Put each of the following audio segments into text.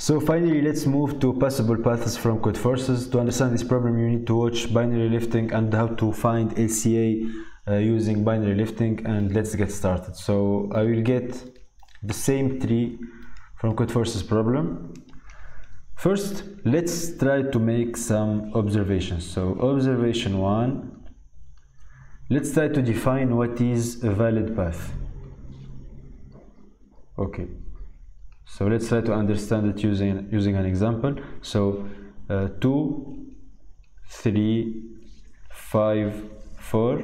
So finally, let's move to Passable Paths from Codeforces. To understand this problem, you need to watch binary lifting and how to find LCA uh, using binary lifting and let's get started. So I will get the same tree from Codeforces problem. First, let's try to make some observations. So observation one, let's try to define what is a valid path. Okay. So let's try to understand it using using an example. So uh, two, three, five, four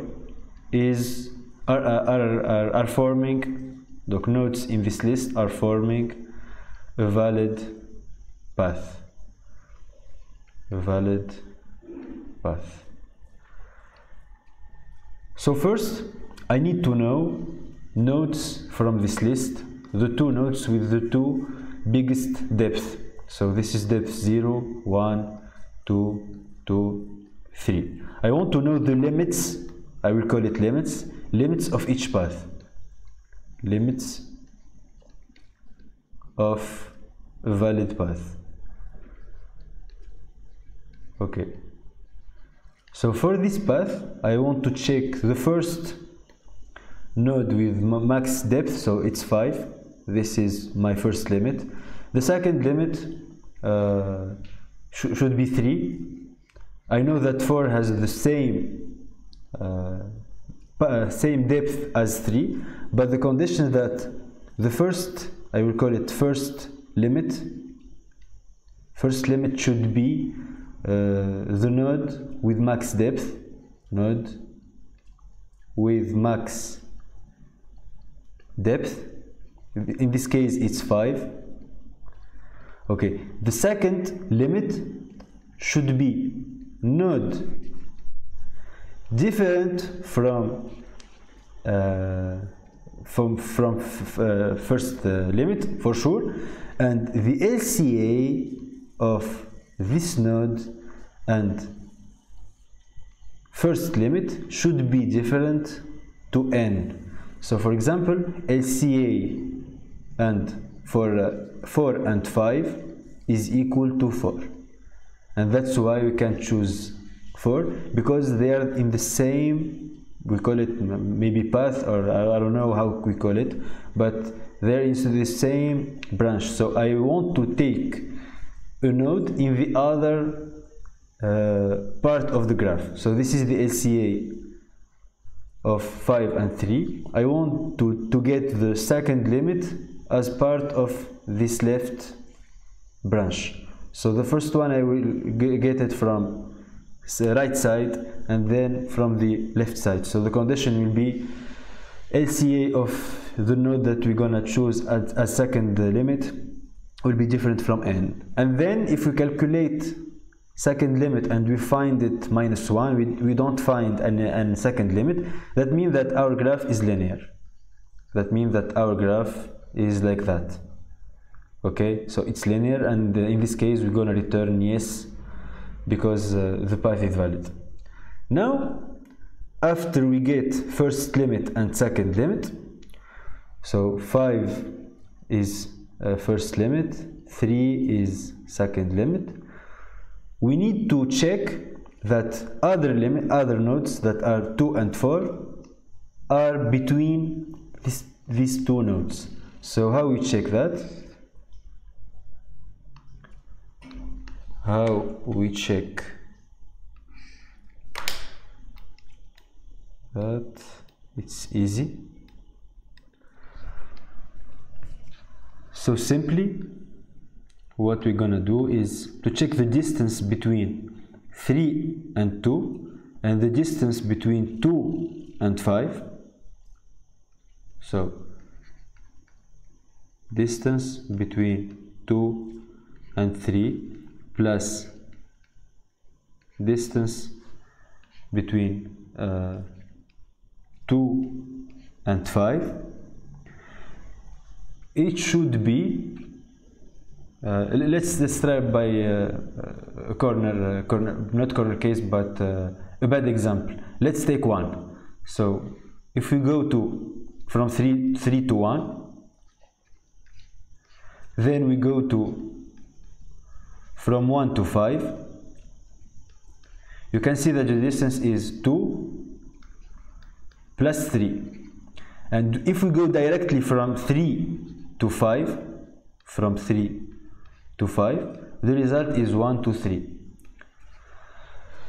is are, are, are, are forming the nodes in this list are forming a valid path. A valid path. So first I need to know nodes from this list the two nodes with the two biggest depth. So this is depth 0 1 2 2 3 i want to know the limits. I will call it limits. Limits of each path. Limits of valid path. Okay. So for this path i want to check the first node with max depth so it's 5 this is my first limit. The second limit uh, sh should be 3 I know that 4 has the same uh, same depth as 3 but the condition that the first I will call it first limit first limit should be uh, the node with max depth node with max depth in this case it's 5 okay the second limit should be node. Different from uh, from from uh, first uh, limit for sure. And the LCA of this node and first limit should be different to n. So for example LCA and for uh, 4 and 5 is equal to 4 and that's why we can choose 4 because they are in the same we call it maybe path or I don't know how we call it but they're into the same branch. So I want to take a node in the other uh, part of the graph. So this is the LCA of 5 and 3 I want to, to get the second limit as part of this left branch. So the first one I will get it from the right side and then from the left side. So the condition will be LCA of the node that we're gonna choose as, a second limit will be different from n. And then if we calculate second limit and we find it minus 1 we, we don't find an, an second limit that means that our graph is linear. That means that our graph is like that. Okay? So it's linear and in this case we're gonna return yes because uh, the path is valid. Now after we get first limit and second limit so 5 is uh, first limit 3 is second limit. We need to check that other limit other nodes that are 2 and 4 are between this, these two nodes so how we check that? How we check that? It's easy. So simply what we're gonna do is to check the distance between 3 and 2 and the distance between 2 and 5 so distance between 2 and 3 plus distance between uh, 2 and 5 it should be uh, let's let's by uh, a corner, uh, corner, not corner case, but uh, a bad example. Let's take one. So if we go to from three three to one, then we go to from 1 to 5 you can see that the distance is 2 plus 3 and if we go directly from 3 to 5 from 3 to 5 the result is 1 to 3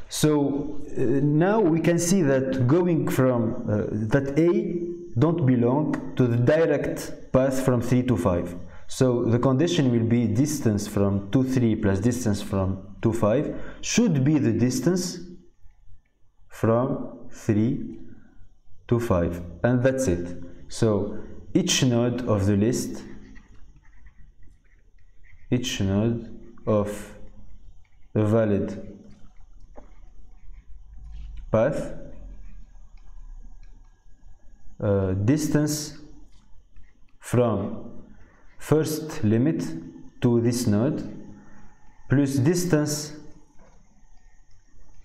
so uh, now we can see that going from uh, that A don't belong to the direct path from 3 to 5 so the condition will be distance from 2 3 plus distance from 2 5 should be the distance from 3 to 5 and that's it. So each node of the list each node of a valid path uh, distance from first limit to this node plus distance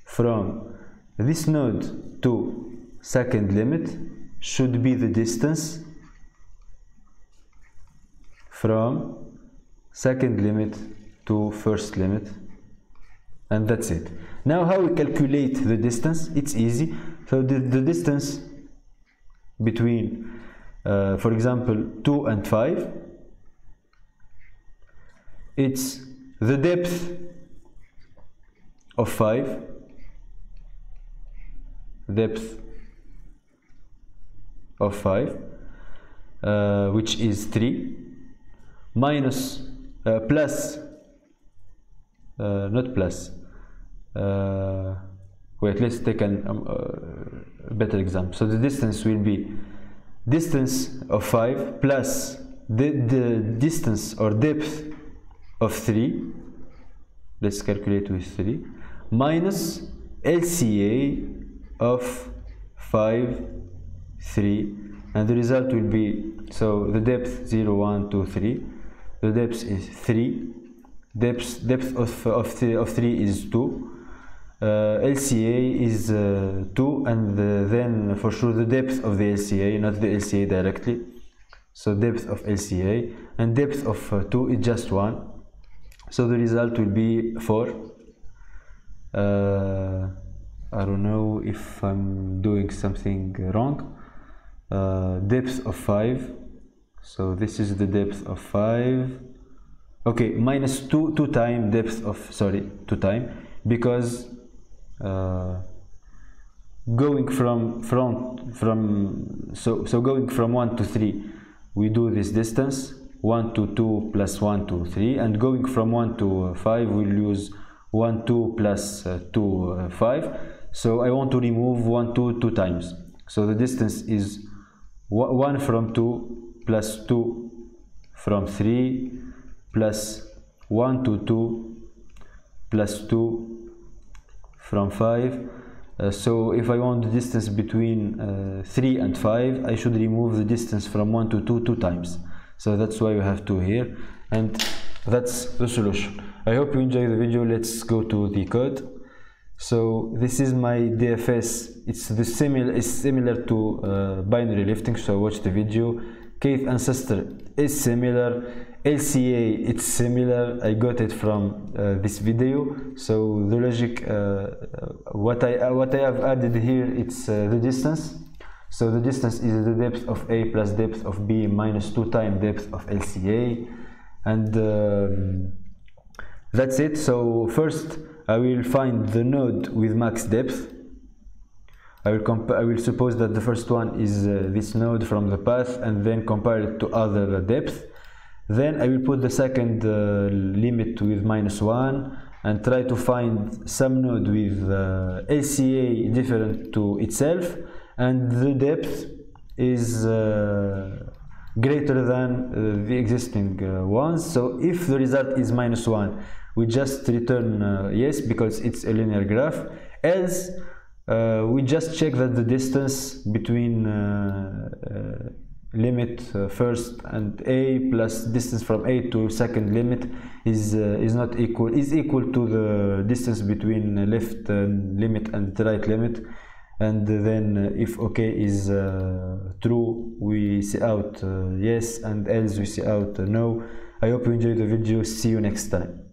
from this node to second limit should be the distance from second limit to first limit. And that's it. Now how we calculate the distance? It's easy. So the, the distance between uh, for example 2 and 5 it's the depth of 5 depth of 5 uh, which is 3 minus uh, plus uh, not plus uh, wait let's take an, um, uh, a better example. So the distance will be distance of 5 plus the, the distance or depth of 3 let's calculate with 3 minus LCA of 5 3 and the result will be so the depth 0 1 2 3 the depth is 3 depth depth of of, th of 3 is 2 uh, LCA is uh, 2 and uh, then for sure the depth of the LCA not the LCA directly. So depth of LCA and depth of uh, 2 is just 1 so the result will be 4 uh, I don't know if I'm doing something wrong. Uh, depth of 5 so this is the depth of 5 okay minus 2 2 time depth of sorry 2 time because uh, going from from from so so going from 1 to 3 we do this distance 1 to 2 plus 1 to 3 and going from 1 to 5 we'll use 1 2 plus, uh, 2 uh, 5 so I want to remove 1 2 two times. So the distance is 1 from 2 plus 2 from 3 plus 1 to 2 plus 2 from 5 uh, so if I want the distance between uh, 3 and 5 I should remove the distance from 1 to 2 two times so that's why we have 2 here and that's the solution. I hope you enjoy the video. Let's go to the code. So this is my DFS it's the similar is similar to uh, binary lifting so watch the video. Kth ancestor is similar. LCA it's similar. I got it from uh, this video. So the logic uh what I uh, what I have added here it's uh, the distance so the distance is the depth of A plus depth of B minus 2 times depth of LCA and um, that's it. So first I will find the node with max depth. I will, I will suppose that the first one is uh, this node from the path and then compare it to other depth. Then I will put the second uh, limit with minus 1 and try to find some node with uh, LCA different to itself and the depth is uh, greater than uh, the existing uh, ones. So if the result is minus 1 we just return uh, yes because it's a linear graph. Else uh, we just check that the distance between uh, uh, limit first and a plus distance from a to second limit is is not equal is equal to the distance between left limit and right limit and then if okay is uh, true we cout uh, yes and else we cout uh, no. I hope you enjoyed the video. See you next time